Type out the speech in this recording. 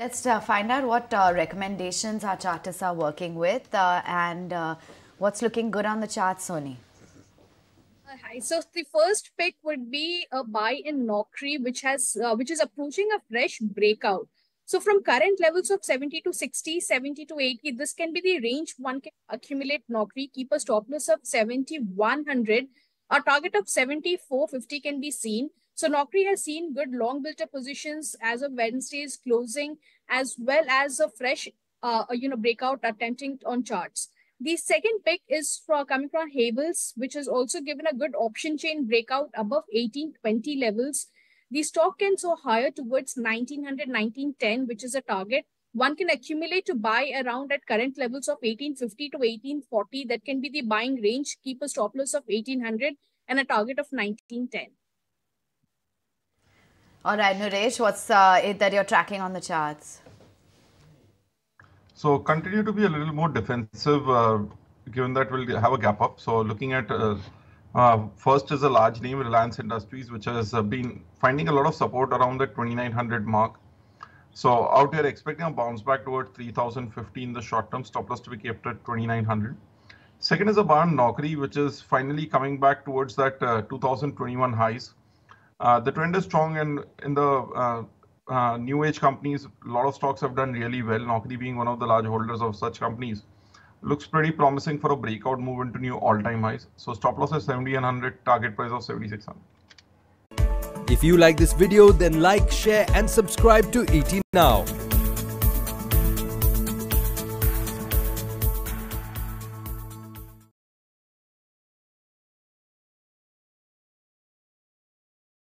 Let's uh, find out what uh, recommendations our chartists are working with uh, and uh, what's looking good on the chart, Soni. Uh, hi. So the first pick would be a buy in Naukri, which has uh, which is approaching a fresh breakout. So from current levels of 70 to 60, 70 to 80, this can be the range one can accumulate Naukri. keep a stop loss of 7100. A target of 7450 can be seen. So Naukri has seen good long built-up positions as of Wednesday's closing, as well as a fresh, uh, you know, breakout attempting on charts. The second pick is for coming from Havells, which has also given a good option chain breakout above 1820 levels. The stock can soar higher towards 1900, 1910, which is a target. One can accumulate to buy around at current levels of 1850 to 1840. That can be the buying range. Keep a stop loss of 1800 and a target of 1910. All right, Nooresh, what's uh, it that you're tracking on the charts? So continue to be a little more defensive, uh, given that we'll have a gap up. So looking at uh, uh first is a large name, Reliance Industries, which has uh, been finding a lot of support around the 2900 mark. So out here expecting a bounce back towards 3050 in the short term, stop loss to be kept at 2900. Second is a barn Naukri, which is finally coming back towards that uh, 2021 highs. Uh, the trend is strong and in the uh, uh, new age companies, a lot of stocks have done really well. Naukri being one of the large holders of such companies looks pretty promising for a breakout move into new all-time highs. So stop loss is 7100, target price of 7600. If you like this video, then like, share and subscribe to ET Now.